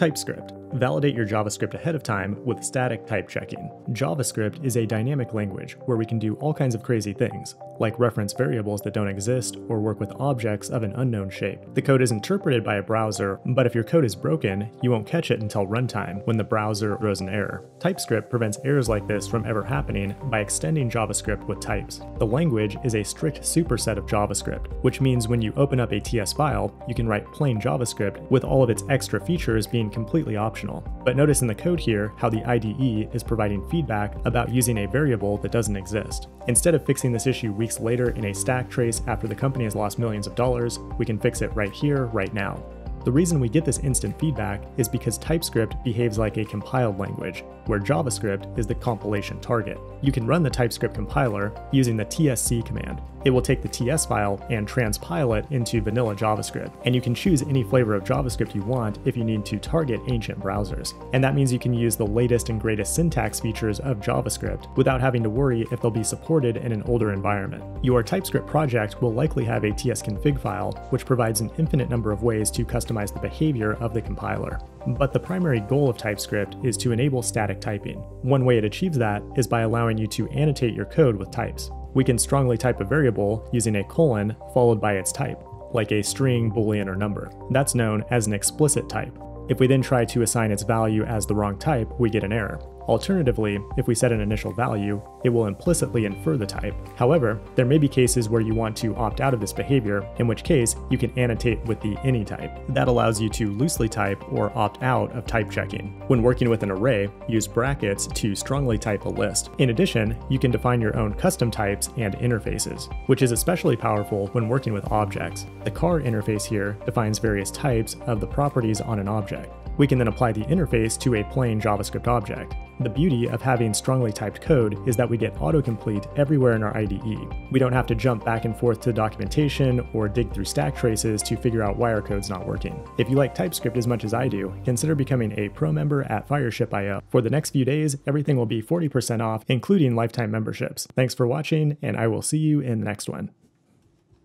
TypeScript. Validate your JavaScript ahead of time with static type checking. JavaScript is a dynamic language where we can do all kinds of crazy things, like reference variables that don't exist or work with objects of an unknown shape. The code is interpreted by a browser, but if your code is broken, you won't catch it until runtime when the browser throws an error. TypeScript prevents errors like this from ever happening by extending JavaScript with types. The language is a strict superset of JavaScript, which means when you open up a TS file, you can write plain JavaScript with all of its extra features being completely optional optional. But notice in the code here how the IDE is providing feedback about using a variable that doesn't exist. Instead of fixing this issue weeks later in a stack trace after the company has lost millions of dollars, we can fix it right here, right now. The reason we get this instant feedback is because TypeScript behaves like a compiled language, where JavaScript is the compilation target. You can run the TypeScript compiler using the tsc command. It will take the TS file and transpile it into vanilla JavaScript, and you can choose any flavor of JavaScript you want if you need to target ancient browsers. And that means you can use the latest and greatest syntax features of JavaScript without having to worry if they'll be supported in an older environment. Your TypeScript project will likely have a tsconfig file, which provides an infinite number of ways to customize the behavior of the compiler. But the primary goal of TypeScript is to enable static typing. One way it achieves that is by allowing you to annotate your code with types. We can strongly type a variable using a colon followed by its type, like a string, boolean, or number. That's known as an explicit type. If we then try to assign its value as the wrong type, we get an error. Alternatively, if we set an initial value, it will implicitly infer the type. However, there may be cases where you want to opt out of this behavior, in which case you can annotate with the any type. That allows you to loosely type or opt out of type checking. When working with an array, use brackets to strongly type a list. In addition, you can define your own custom types and interfaces, which is especially powerful when working with objects. The car interface here defines various types of the properties on an object. We can then apply the interface to a plain JavaScript object. The beauty of having strongly typed code is that we get autocomplete everywhere in our IDE. We don't have to jump back and forth to documentation or dig through stack traces to figure out why our code's not working. If you like TypeScript as much as I do, consider becoming a pro member at Fireship.io. For the next few days, everything will be 40% off, including lifetime memberships. Thanks for watching, and I will see you in the next one.